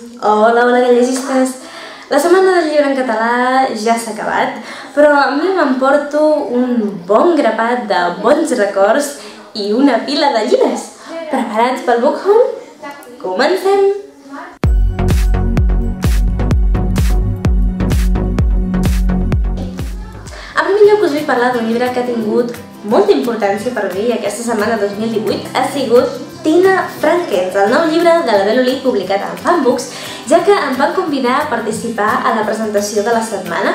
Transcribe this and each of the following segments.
Hola, hola, gallegistes! La setmana del llibre en català ja s'ha acabat, però a mi m'emporto un bon grapat de bons records i una pila de llibres. Preparats pel Book Home? Comencem! En primer lloc us vull parlar d'un llibre que ha tingut molta importància per mi aquesta setmana 2018 ha sigut Tina Frankens, el nou llibre de la Bel Olí publicat en Fanbooks, ja que em van convidar a participar a la presentació de la setmana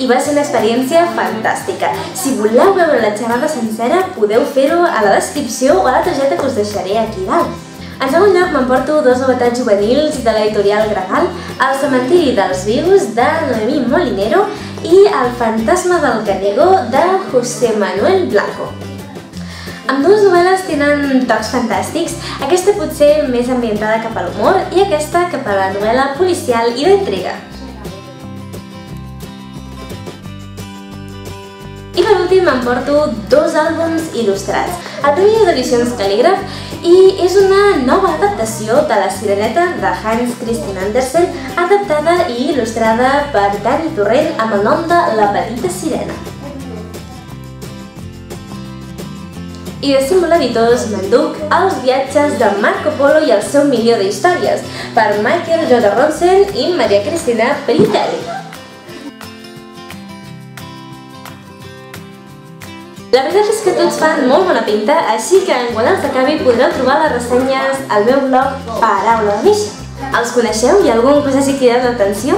i va ser una experiència fantàstica. Si voleu veure la xerrada sencera, podeu fer-ho a la descripció o a la targeta que us deixaré aquí dalt. En segon lloc, m'emporto dos novetats juvenils de l'editorial Gregal, El cementiri dels vius, de Noemí Molinero, i El fantasma del Canego, de José Manuel Blanco. Amb dues novel·les tenen tocs fantàstics, aquesta potser més ambientada cap a l'humor i aquesta cap a la novel·la policial i d'intriga. I per últim m'emporto dos àlbums il·lustrats. El primer és d'edicions Calígraf i és una nova adaptació de La Sireneta de Hans Christian Andersen adaptada i il·lustrada per Dani Torrent amb el nom de La Petita Sirena. I de símbol editors m'enduc els viatges de Marco Polo i el seu milió d'històries per Michael J. Ronsen i Maria Cristina Peritelli. La veritat és que tots fan molt bona pinta, així que quan els acabi podreu trobar les ressenyes al meu blog Paraula de Misha. Els coneixeu? Hi ha algun que us hagi cridat l'atenció?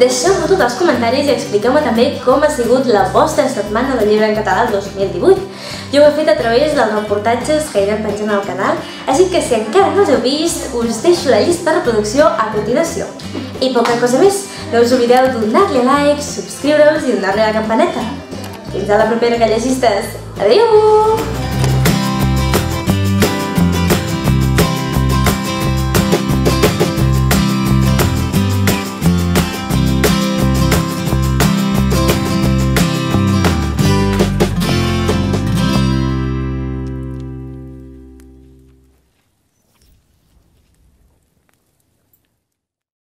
Deixeu-me tot als comentaris i expliqueu-me també com ha sigut la vostra setmana de llibre en català 2018. Jo ho he fet a través dels reportatges que irem penjant al canal, així que si encara no els heu vist, us deixo la llista de reproducció a continuació. I poca cosa més, no us oblideu de donar-li like, subscriure-us i donar-li a la campaneta. Fins a la propera, gallegistes! Adéu!